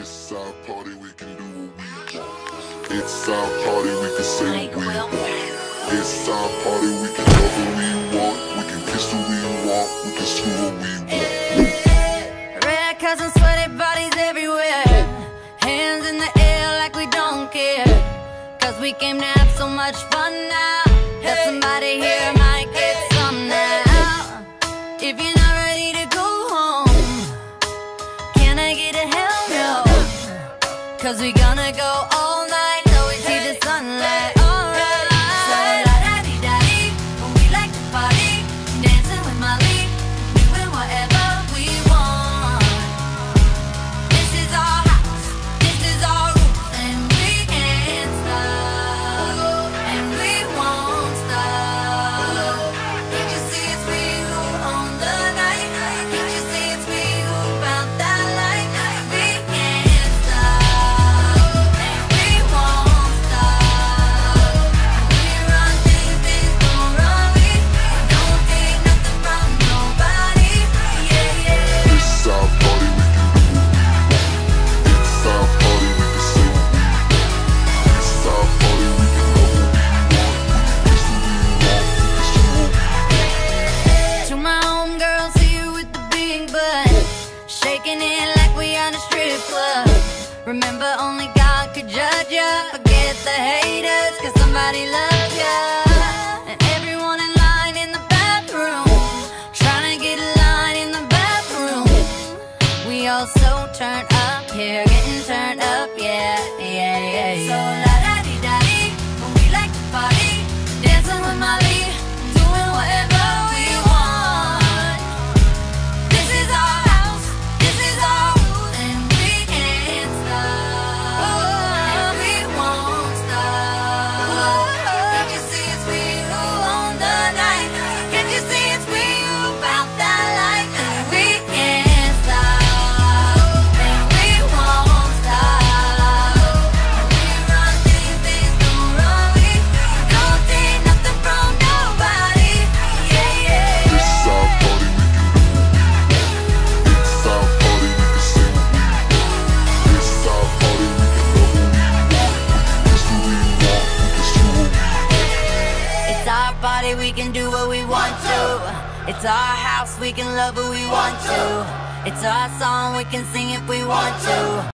It's our party, we can do what we want. It's our party, we can say what we want. It's our party, we can love what we want. We can kiss who we want. We can screw what we want. Red cups and sweaty bodies everywhere. Hands in the air like we don't care. Cause we came to have so much fun now. That somebody here Cause we gonna go all shaking it like we on a strip club. Remember, only God could judge ya. Forget the haters, cause somebody loves ya. And everyone in line in the bathroom, trying to get a line in the bathroom. We all so turned up here, getting turned up, yeah, yeah, yeah. yeah. So body, we can do what we want to. It's our house, we can love who we want to. It's our song, we can sing if we want to.